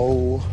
Oh